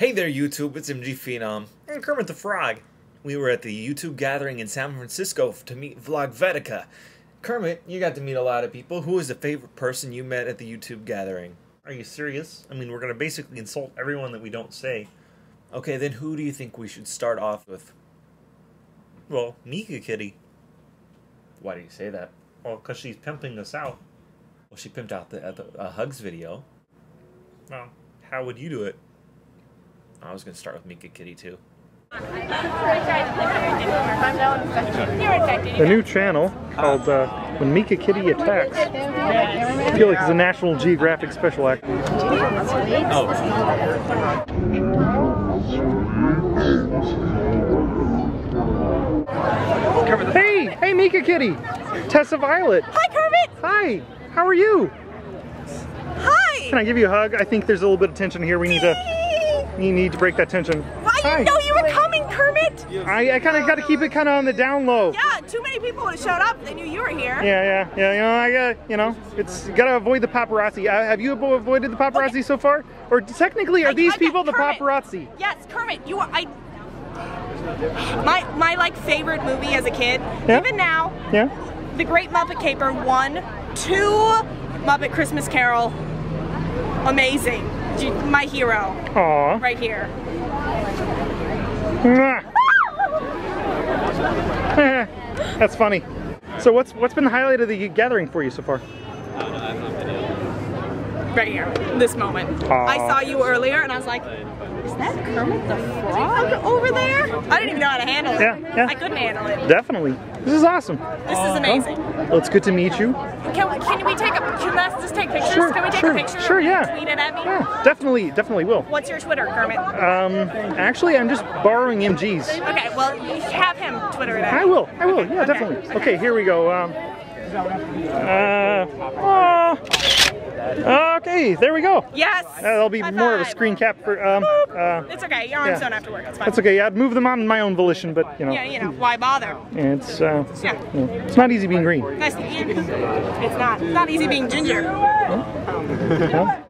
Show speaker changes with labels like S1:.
S1: Hey there, YouTube. It's MG Phenom and Kermit the Frog. We were at the YouTube gathering in San Francisco to meet Vlogvetica. Kermit, you got to meet a lot of people. Who is the favorite person you met at the YouTube gathering? Are you serious? I mean, we're going to basically insult everyone that we don't say. Okay, then who do you think we should start off with? Well, Meekakitty. Why do you say that? Well, because she's pimping us out. Well, she pimped out the, the uh, Hugs video. Well, how would you do it? I was gonna start with Meekakitty too.
S2: The new channel called uh, When Meekakitty Attacks. I feel like it's a National Geographic special act.
S1: Oh.
S2: Hey! Hey Meekakitty! Tessa Violet!
S3: Hi, Kermit!
S2: Hi! How are you?
S3: Hi!
S2: Can I give you a hug? I think there's a little bit of tension here. We need to we need to break that tension.
S3: I
S2: Hi.
S3: didn't know you were coming, Kermit!
S2: I, I kind of got to keep it kind of on the down low.
S3: Yeah, too many people would have showed up they knew you were here.
S2: Yeah, yeah, yeah. You know, I got, you know, it's gotta avoid the paparazzi. Uh, have you avoided the paparazzi
S3: Okay.
S2: so far, or technically, are
S3: I-
S2: these
S3: I got
S2: people the
S3: Kermit.
S2: paparazzi?
S3: Yes, Kermit, you are. I. My my like favorite movie as a kid,
S2: Yeah?
S3: even now,
S2: Yeah.
S3: The Great Muppet Caper one, two, Muppet Christmas Carol, amazing. My hero,
S2: Aw.
S3: right here.
S2: That's funny. So what's what's been the highlight of the gathering for you so far?
S3: Right here, this moment.
S2: Aw.
S3: I saw you earlier and I was like, is that Kermit the Frog over there? I didn't even know how to handle it.
S2: Yeah, yeah.
S3: I couldn't handle it.
S2: Definitely. This is awesome.
S3: This is amazing.
S2: Well, it's good to meet you.
S3: Can, we- can we take a, can let's just take pictures?
S2: Sure,
S3: can we take
S2: sure,
S3: a picture?
S2: sure,
S3: and
S2: yeah.
S3: Tweet it at me?
S2: Yeah, definitely, definitely will.
S3: What's your Twitter, Kermit?
S2: Um, actually, I'm just borrowing MG's.
S3: Okay, well, you have him Twitter it at me.
S2: I will, I will, yeah,
S3: Okay,
S2: definitely.
S3: okay.
S2: Okay, here we go. Um, uh, aw. Okay, there we go.
S3: Yes.
S2: That'll be
S3: High
S2: more of a screen cap for, um, uh,
S3: It's okay, your
S2: Yeah.
S3: arms don't have to work, that's fine.
S2: that's okay. I'd move them on my own volition, but you know,
S3: Yeah, you know, why bother?
S2: it's, uh,
S3: Yeah.
S2: you know, it's not easy being green.
S3: Nice to. It's not. It's not easy being ginger.
S2: Yeah.